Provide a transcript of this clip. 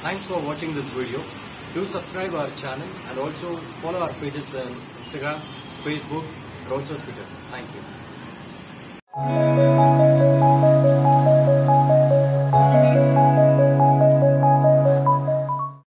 Thanks for watching this video. Do subscribe our channel and also follow our pages on Instagram, Facebook, and also Twitter. Thank you.